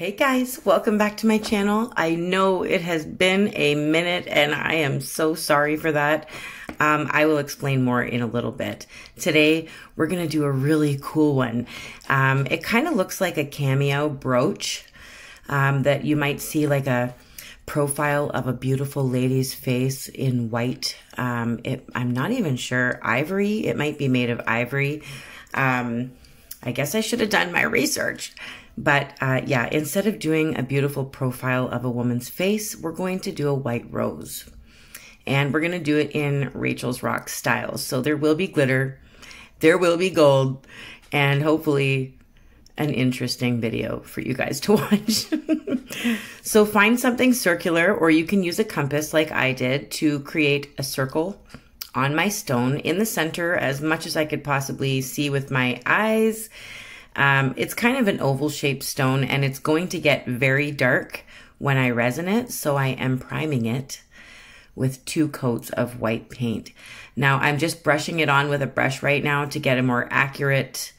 Hey guys, welcome back to my channel. I know it has been a minute and I am so sorry for that. Um, I will explain more in a little bit. Today, we're going to do a really cool one. Um, it kind of looks like a cameo brooch um, that you might see like a profile of a beautiful lady's face in white. Um, it, I'm not even sure. Ivory. It might be made of ivory. Um, I guess I should have done my research. But uh, yeah, instead of doing a beautiful profile of a woman's face, we're going to do a white rose. And we're going to do it in Rachel's Rock style. So there will be glitter, there will be gold, and hopefully an interesting video for you guys to watch. so find something circular, or you can use a compass like I did to create a circle on my stone in the center as much as I could possibly see with my eyes um, it's kind of an oval shaped stone and it's going to get very dark when I resin it. So I am priming it with two coats of white paint. Now I'm just brushing it on with a brush right now to get a more accurate,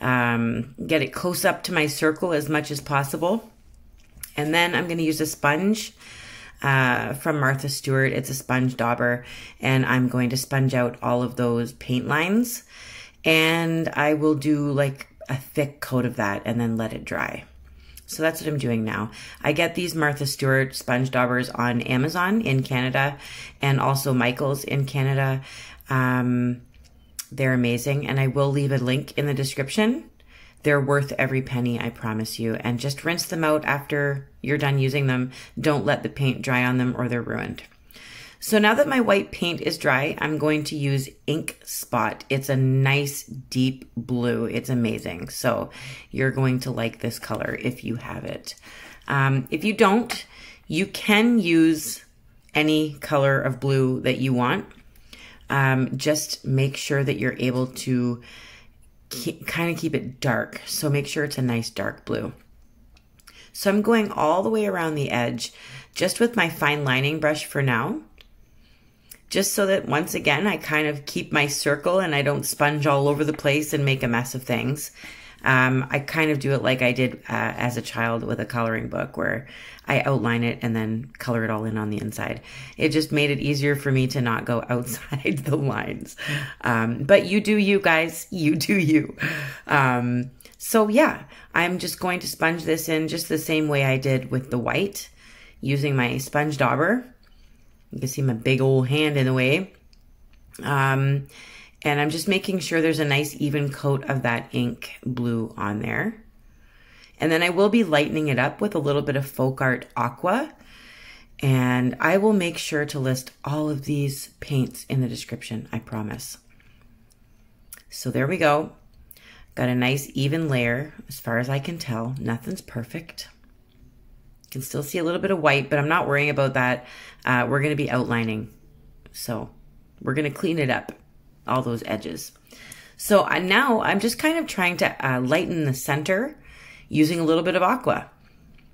um, get it close up to my circle as much as possible. And then I'm going to use a sponge uh, from Martha Stewart. It's a sponge dauber, and I'm going to sponge out all of those paint lines. And I will do like a thick coat of that and then let it dry. So that's what I'm doing now. I get these Martha Stewart sponge daubers on Amazon in Canada and also Michael's in Canada. Um, they're amazing. And I will leave a link in the description. They're worth every penny, I promise you. And just rinse them out after you're done using them. Don't let the paint dry on them or they're ruined. So now that my white paint is dry, I'm going to use Ink Spot. It's a nice deep blue. It's amazing. So you're going to like this color if you have it. Um, if you don't, you can use any color of blue that you want. Um, just make sure that you're able to kind of keep it dark. So make sure it's a nice dark blue. So I'm going all the way around the edge just with my fine lining brush for now just so that once again, I kind of keep my circle and I don't sponge all over the place and make a mess of things. Um, I kind of do it like I did uh, as a child with a coloring book where I outline it and then color it all in on the inside. It just made it easier for me to not go outside the lines. Um, but you do you guys, you do you. Um, so yeah, I'm just going to sponge this in just the same way I did with the white using my sponge dauber. You can see my big old hand in the way. Um, and I'm just making sure there's a nice even coat of that ink blue on there. And then I will be lightening it up with a little bit of Folk Art Aqua. And I will make sure to list all of these paints in the description, I promise. So there we go. Got a nice even layer as far as I can tell. Nothing's perfect. Can still see a little bit of white, but I'm not worrying about that. Uh, we're going to be outlining. So we're going to clean it up, all those edges. So uh, now I'm just kind of trying to uh, lighten the center using a little bit of aqua.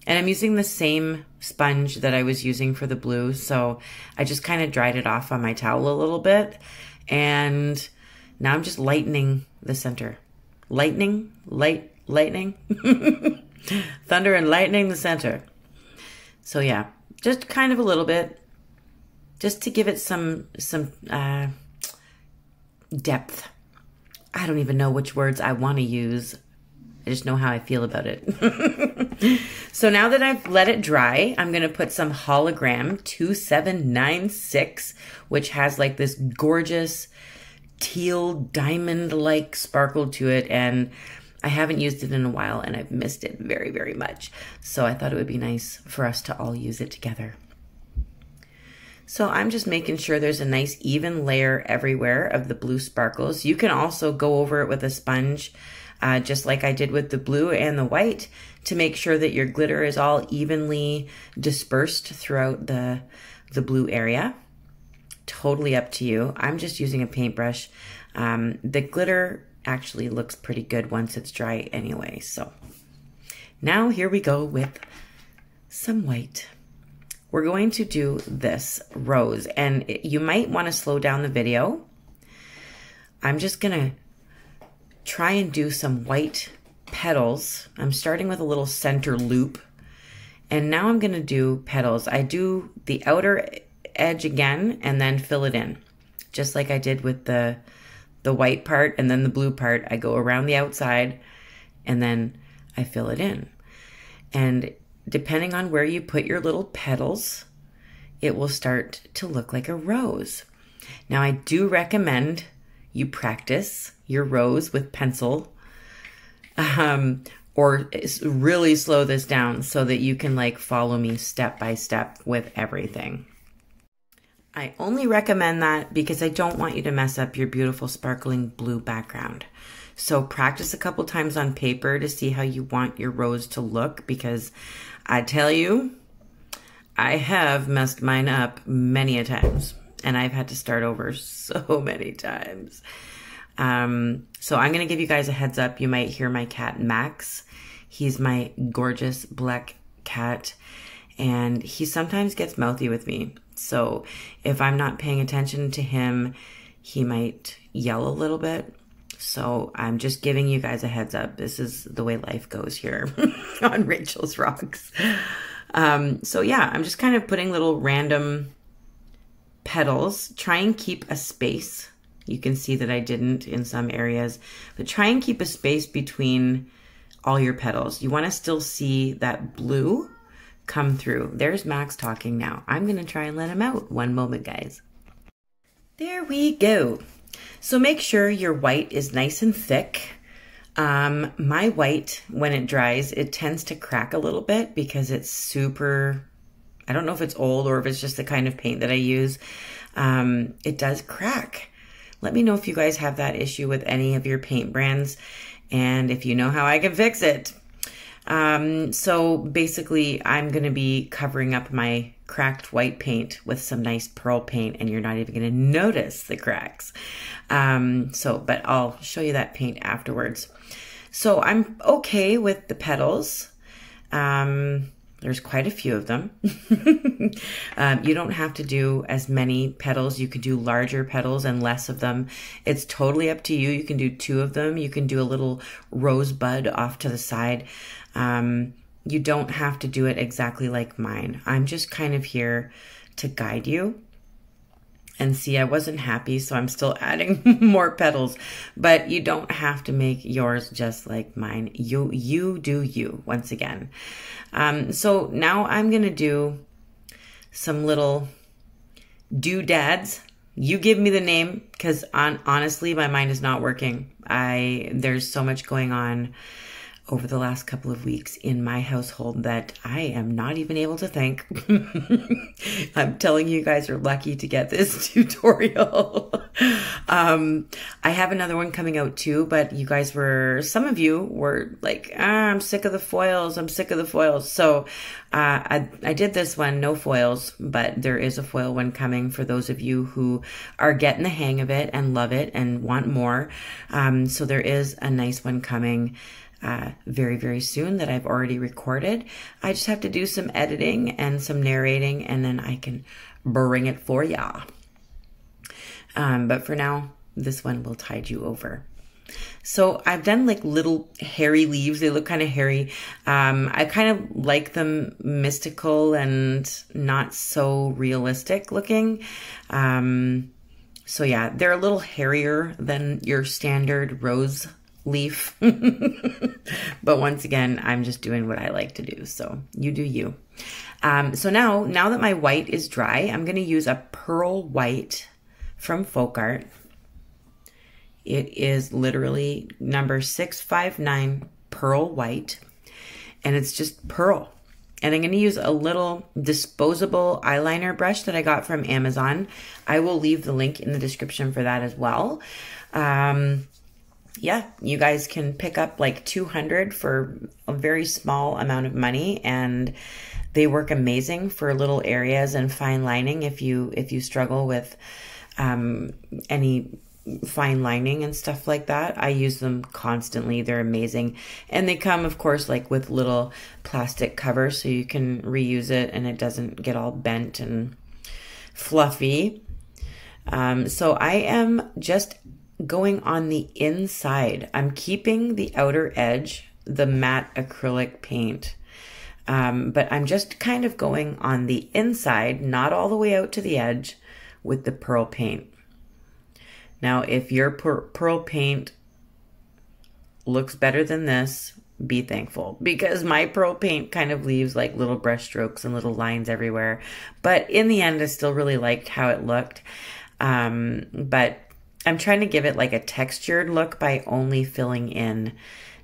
And I'm using the same sponge that I was using for the blue. So I just kind of dried it off on my towel a little bit. And now I'm just lightening the center. Lightning, light, lightning. Thunder and lightning the center. So yeah, just kind of a little bit, just to give it some some uh, depth. I don't even know which words I want to use. I just know how I feel about it. so now that I've let it dry, I'm going to put some hologram 2796, which has like this gorgeous teal diamond like sparkle to it. And I haven't used it in a while and I've missed it very, very much. So I thought it would be nice for us to all use it together. So I'm just making sure there's a nice even layer everywhere of the blue sparkles. You can also go over it with a sponge, uh, just like I did with the blue and the white, to make sure that your glitter is all evenly dispersed throughout the, the blue area. Totally up to you. I'm just using a paintbrush. Um, the glitter actually looks pretty good once it's dry anyway. So now here we go with some white. We're going to do this rose and you might want to slow down the video. I'm just going to try and do some white petals. I'm starting with a little center loop. And now I'm going to do petals. I do the outer edge again and then fill it in. Just like I did with the the white part and then the blue part. I go around the outside and then I fill it in. And depending on where you put your little petals, it will start to look like a rose. Now, I do recommend you practice your rose with pencil um, or really slow this down so that you can like follow me step by step with everything. I only recommend that because I don't want you to mess up your beautiful sparkling blue background. So practice a couple times on paper to see how you want your rose to look because I tell you, I have messed mine up many a times and I've had to start over so many times. Um, so I'm going to give you guys a heads up. You might hear my cat Max. He's my gorgeous black cat and he sometimes gets mouthy with me. So if I'm not paying attention to him, he might yell a little bit. So I'm just giving you guys a heads up. This is the way life goes here on Rachel's Rocks. Um, so yeah, I'm just kind of putting little random petals. Try and keep a space. You can see that I didn't in some areas, but try and keep a space between all your petals. You want to still see that blue come through. There's Max talking now. I'm going to try and let him out. One moment, guys. There we go. So make sure your white is nice and thick. Um, my white, when it dries, it tends to crack a little bit because it's super, I don't know if it's old or if it's just the kind of paint that I use. Um, it does crack. Let me know if you guys have that issue with any of your paint brands and if you know how I can fix it. Um, so basically, I'm going to be covering up my cracked white paint with some nice pearl paint, and you're not even going to notice the cracks. Um, so, but I'll show you that paint afterwards. So I'm okay with the petals. Um, there's quite a few of them. um, you don't have to do as many petals. You could do larger petals and less of them. It's totally up to you. You can do two of them. You can do a little rosebud off to the side. Um, you don't have to do it exactly like mine. I'm just kind of here to guide you. And see, I wasn't happy, so I'm still adding more petals. But you don't have to make yours just like mine. You you do you once again. Um, so now I'm gonna do some little doodads. You give me the name because on honestly, my mind is not working. I there's so much going on over the last couple of weeks in my household that I am not even able to thank. I'm telling you, guys are lucky to get this tutorial. um, I have another one coming out too, but you guys were, some of you were like, ah, I'm sick of the foils. I'm sick of the foils. So uh, I, I did this one, no foils, but there is a foil one coming for those of you who are getting the hang of it and love it and want more. Um, so there is a nice one coming uh, very, very soon that I've already recorded. I just have to do some editing and some narrating, and then I can bring it for ya. Um, but for now, this one will tide you over. So I've done like little hairy leaves. They look kind of hairy. Um, I kind of like them mystical and not so realistic looking. Um, so yeah, they're a little hairier than your standard rose leaf. but once again, I'm just doing what I like to do. So you do you. Um, so now, now that my white is dry, I'm going to use a pearl white from Folk Art. It is literally number 659 pearl white. And it's just pearl. And I'm going to use a little disposable eyeliner brush that I got from Amazon. I will leave the link in the description for that as well. Um, yeah, you guys can pick up like 200 for a very small amount of money and they work amazing for little areas and fine lining if you if you struggle with um, any fine lining and stuff like that. I use them constantly. They're amazing. And they come of course like with little plastic covers so you can reuse it and it doesn't get all bent and fluffy. Um, so I am just going on the inside. I'm keeping the outer edge the matte acrylic paint. Um, but I'm just kind of going on the inside, not all the way out to the edge with the pearl paint. Now, if your pearl paint looks better than this, be thankful because my pearl paint kind of leaves like little brush strokes and little lines everywhere. But in the end, I still really liked how it looked. Um, but I'm trying to give it like a textured look by only filling in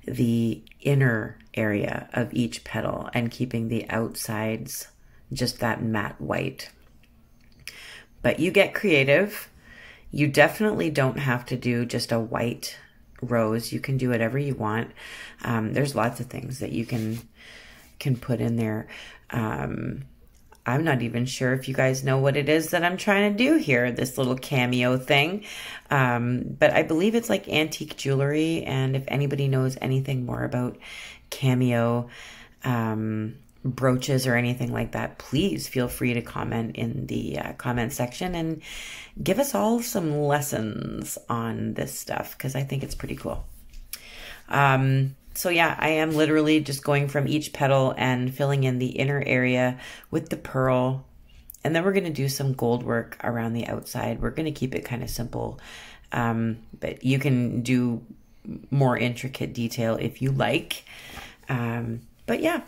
the inner area of each petal and keeping the outsides just that matte white. But you get creative. You definitely don't have to do just a white rose. You can do whatever you want. Um, there's lots of things that you can can put in there. Um, I'm not even sure if you guys know what it is that I'm trying to do here, this little cameo thing. Um, but I believe it's like antique jewelry. And if anybody knows anything more about cameo um, brooches or anything like that, please feel free to comment in the uh, comment section and give us all some lessons on this stuff because I think it's pretty cool. Um, so yeah, I am literally just going from each petal and filling in the inner area with the pearl. And then we're going to do some gold work around the outside. We're going to keep it kind of simple. Um, but you can do more intricate detail if you like. Um, but yeah,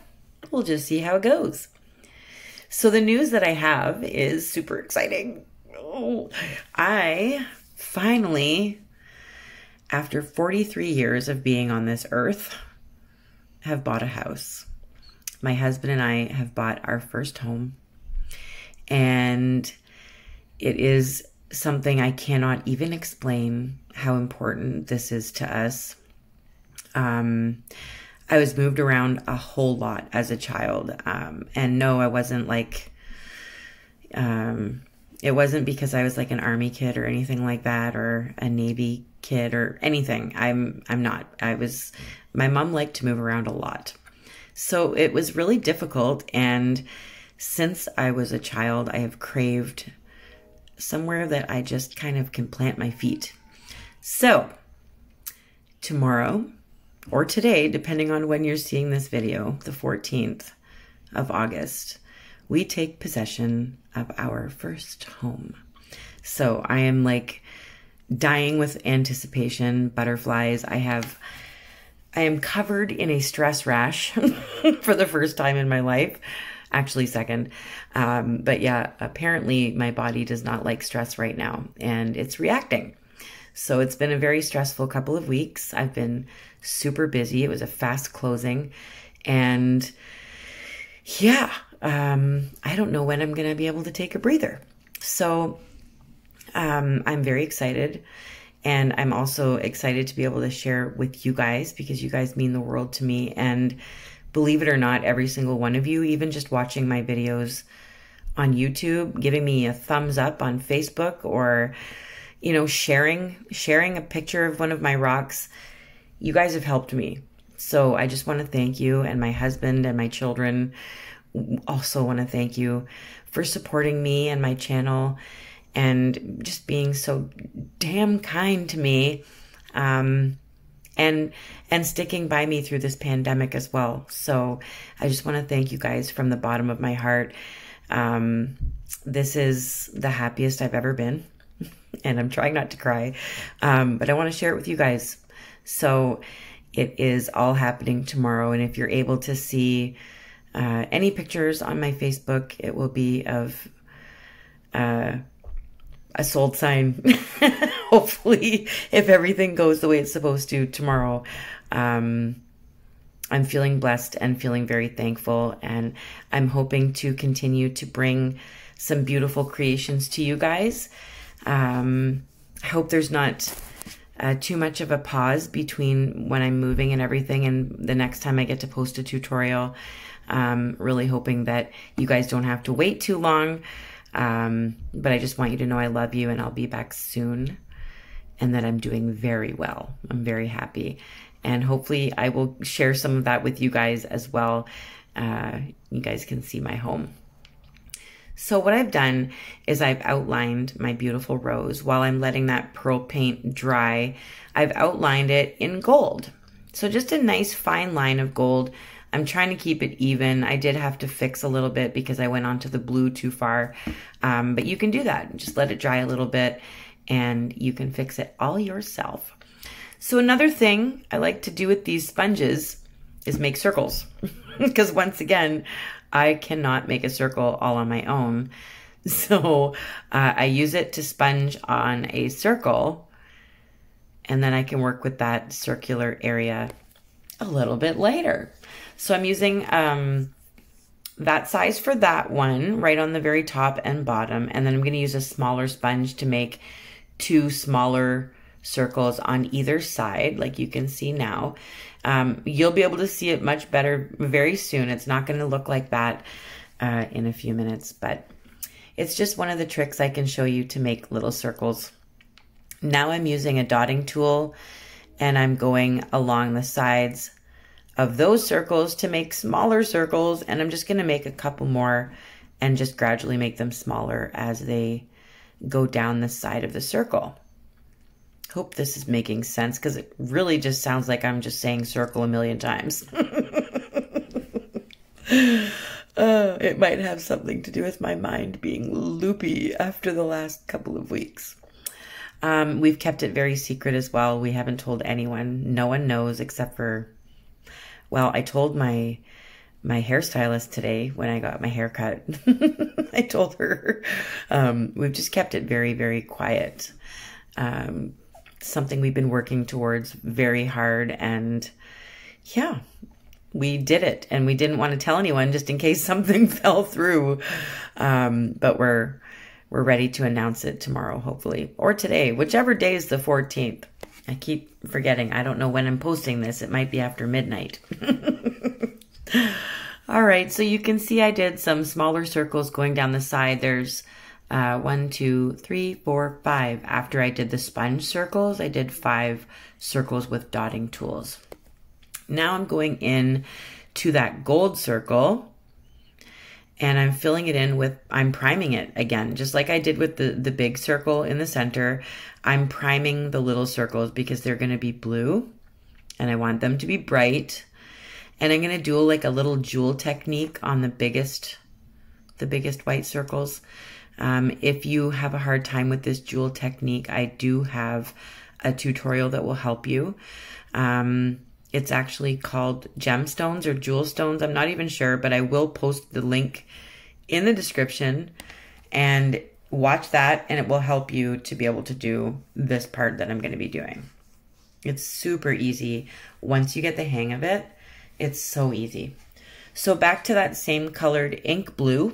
we'll just see how it goes. So the news that I have is super exciting. Oh, I finally after 43 years of being on this earth, have bought a house. My husband and I have bought our first home, and it is something I cannot even explain how important this is to us. Um, I was moved around a whole lot as a child, um, and no, I wasn't like, um, it wasn't because I was like an army kid or anything like that, or a navy kid or anything. I'm I'm not. I was my mom liked to move around a lot. So it was really difficult and since I was a child, I have craved somewhere that I just kind of can plant my feet. So, tomorrow or today, depending on when you're seeing this video, the 14th of August, we take possession of our first home. So, I am like dying with anticipation, butterflies. I have, I am covered in a stress rash for the first time in my life. Actually, second. Um, but yeah, apparently my body does not like stress right now and it's reacting. So it's been a very stressful couple of weeks. I've been super busy. It was a fast closing. And yeah, um, I don't know when I'm going to be able to take a breather. So um, I'm very excited. And I'm also excited to be able to share with you guys because you guys mean the world to me. And believe it or not, every single one of you, even just watching my videos on YouTube, giving me a thumbs up on Facebook or, you know, sharing, sharing a picture of one of my rocks, you guys have helped me. So I just want to thank you and my husband and my children also want to thank you for supporting me and my channel and just being so damn kind to me um, and and sticking by me through this pandemic as well. So i just want to thank you guys from the bottom of my heart. Um, this is the happiest i've ever been and i'm trying not to cry um, but i want to share it with you guys. So it is all happening tomorrow and if you're able to see uh, any pictures on my facebook it will be of uh, a sold sign. Hopefully, if everything goes the way it's supposed to tomorrow. Um, I'm feeling blessed and feeling very thankful, and I'm hoping to continue to bring some beautiful creations to you guys. Um, I hope there's not uh, too much of a pause between when I'm moving and everything and the next time I get to post a tutorial. Um, really hoping that you guys don't have to wait too long. Um, but I just want you to know I love you and I'll be back soon and that I'm doing very well. I'm very happy. And hopefully, I will share some of that with you guys as well. Uh, you guys can see my home. So, what I've done is I've outlined my beautiful rose while I'm letting that pearl paint dry. I've outlined it in gold. So just a nice fine line of gold. I'm trying to keep it even. I did have to fix a little bit because I went onto the blue too far. Um, but you can do that. Just let it dry a little bit and you can fix it all yourself. So another thing I like to do with these sponges is make circles. Because once again, I cannot make a circle all on my own. So uh, I use it to sponge on a circle and then I can work with that circular area a little bit later. So I'm using um, that size for that one right on the very top and bottom. And then I'm going to use a smaller sponge to make two smaller circles on either side, like you can see now. Um, you'll be able to see it much better very soon. It's not going to look like that uh, in a few minutes, but it's just one of the tricks I can show you to make little circles. Now I'm using a dotting tool and I'm going along the sides of those circles to make smaller circles and I'm just going to make a couple more and just gradually make them smaller as they go down the side of the circle. Hope this is making sense because it really just sounds like I'm just saying circle a million times. uh, it might have something to do with my mind being loopy after the last couple of weeks. Um, we've kept it very secret as well. We haven't told anyone. No one knows except for, well, I told my my hairstylist today when I got my hair cut. I told her um, we've just kept it very, very quiet. Um, something we've been working towards very hard, and yeah, we did it. And we didn't want to tell anyone just in case something fell through. Um, but we're we're ready to announce it tomorrow, hopefully, or today, whichever day is the 14th. I keep forgetting. I don't know when I'm posting this. It might be after midnight. All right, so you can see I did some smaller circles going down the side. There's uh, one, two, three, four, five. After I did the sponge circles, I did five circles with dotting tools. Now I'm going in to that gold circle and I'm filling it in with, I'm priming it again, just like I did with the, the big circle in the center. I'm priming the little circles because they're going to be blue and I want them to be bright. And I'm going to do like a little jewel technique on the biggest, the biggest white circles. Um, if you have a hard time with this jewel technique, I do have a tutorial that will help you. Um, it's actually called gemstones or jewel stones. I'm not even sure, but I will post the link in the description and watch that and it will help you to be able to do this part that I'm going to be doing. It's super easy once you get the hang of it. It's so easy. So back to that same colored ink blue.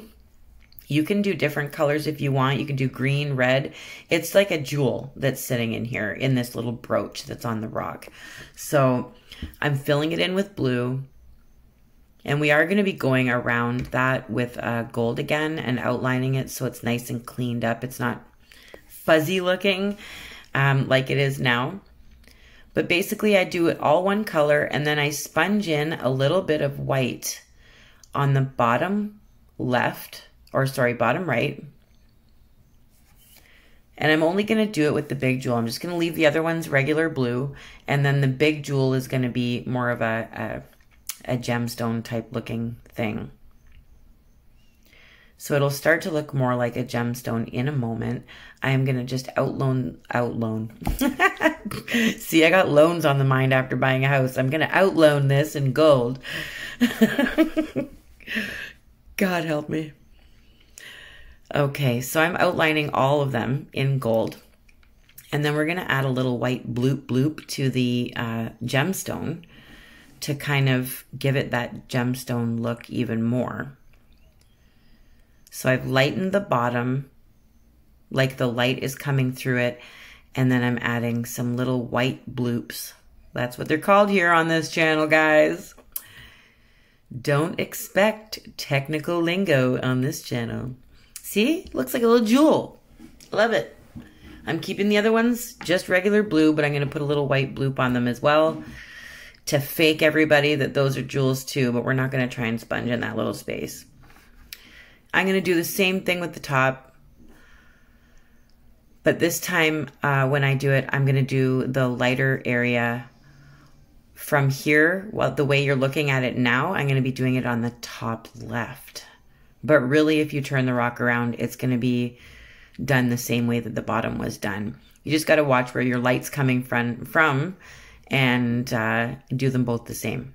You can do different colors if you want. You can do green, red. It's like a jewel that's sitting in here in this little brooch that's on the rock. So I'm filling it in with blue. And we are going to be going around that with uh, gold again and outlining it so it's nice and cleaned up. It's not fuzzy looking um, like it is now. But basically I do it all one color and then I sponge in a little bit of white on the bottom left, or sorry, bottom right. And I'm only going to do it with the big jewel. I'm just going to leave the other ones regular blue. And then the big jewel is going to be more of a, a, a gemstone type looking thing. So it'll start to look more like a gemstone in a moment. I am going to just outloan, outloan. See, I got loans on the mind after buying a house. I'm going to outloan this in gold. God help me. Okay, so I'm outlining all of them in gold. And then we're going to add a little white bloop bloop to the uh, gemstone to kind of give it that gemstone look even more. So I've lightened the bottom like the light is coming through it. And then I'm adding some little white bloops. That's what they're called here on this channel, guys. Don't expect technical lingo on this channel. See? Looks like a little jewel. Love it. I'm keeping the other ones just regular blue, but I'm going to put a little white bloop on them as well to fake everybody that those are jewels too, but we're not going to try and sponge in that little space. I'm going to do the same thing with the top. But this time uh, when I do it, I'm going to do the lighter area from here, well, the way you're looking at it now, I'm going to be doing it on the top left. But really, if you turn the rock around, it's going to be done the same way that the bottom was done. You just got to watch where your light's coming from, from and uh, do them both the same.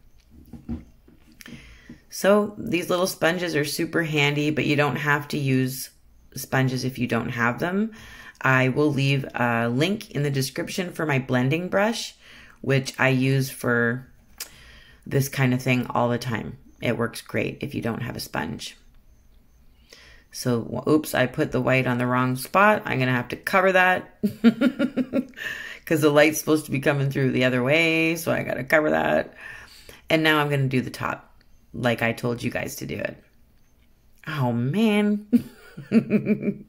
So these little sponges are super handy, but you don't have to use sponges if you don't have them. I will leave a link in the description for my blending brush, which I use for this kind of thing all the time. It works great if you don't have a sponge. So, oops, I put the white on the wrong spot. I'm going to have to cover that because the light's supposed to be coming through the other way. So I got to cover that. And now I'm going to do the top like I told you guys to do it. Oh, man.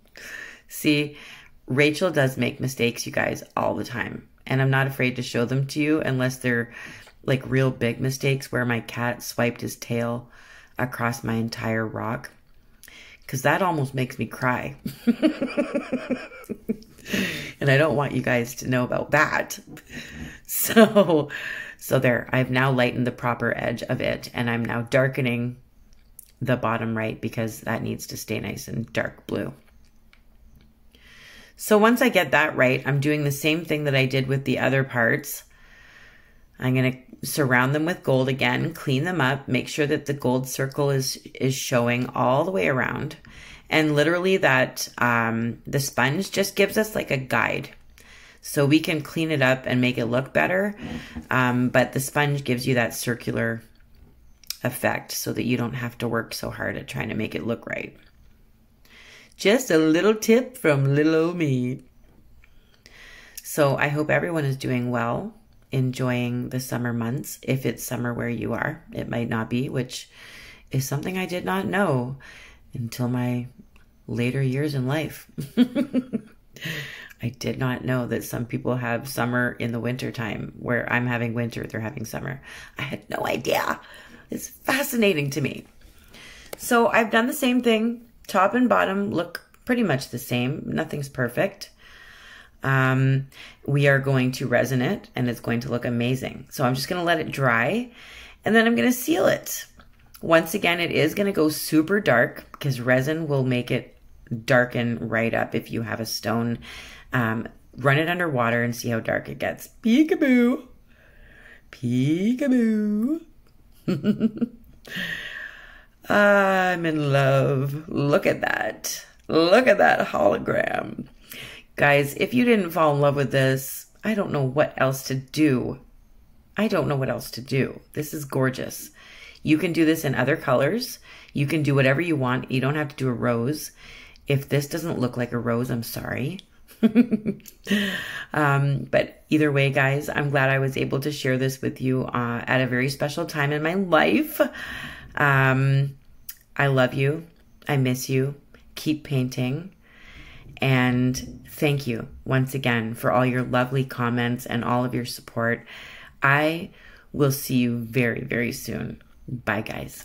See, Rachel does make mistakes, you guys, all the time. And I'm not afraid to show them to you unless they're like real big mistakes where my cat swiped his tail across my entire rock because that almost makes me cry. and I don't want you guys to know about that. So, so there, I've now lightened the proper edge of it and I'm now darkening the bottom right because that needs to stay nice and dark blue. So once I get that right, I'm doing the same thing that I did with the other parts. I'm going to surround them with gold again, clean them up, make sure that the gold circle is, is showing all the way around. And literally that, um, the sponge just gives us like a guide. So we can clean it up and make it look better. Um, but the sponge gives you that circular effect so that you don't have to work so hard at trying to make it look right. Just a little tip from little old me. So I hope everyone is doing well enjoying the summer months. If it's summer where you are, it might not be, which is something I did not know until my later years in life. I did not know that some people have summer in the winter time where I'm having winter, they're having summer. I had no idea. It's fascinating to me. So I've done the same thing. Top and bottom look pretty much the same. Nothing's perfect. Um, we are going to resin it and it's going to look amazing. So I'm just going to let it dry and then I'm going to seal it. Once again, it is going to go super dark because resin will make it darken right up if you have a stone. Um, run it under water and see how dark it gets. Peekaboo. Peekaboo. I'm in love. Look at that. Look at that hologram. Guys, if you didn't fall in love with this, I don't know what else to do. I don't know what else to do. This is gorgeous. You can do this in other colors. You can do whatever you want. You don't have to do a rose. If this doesn't look like a rose, I'm sorry. um, but either way, guys, I'm glad I was able to share this with you uh, at a very special time in my life. Um, I love you. I miss you. Keep painting. And thank you once again for all your lovely comments and all of your support. I will see you very, very soon. Bye, guys.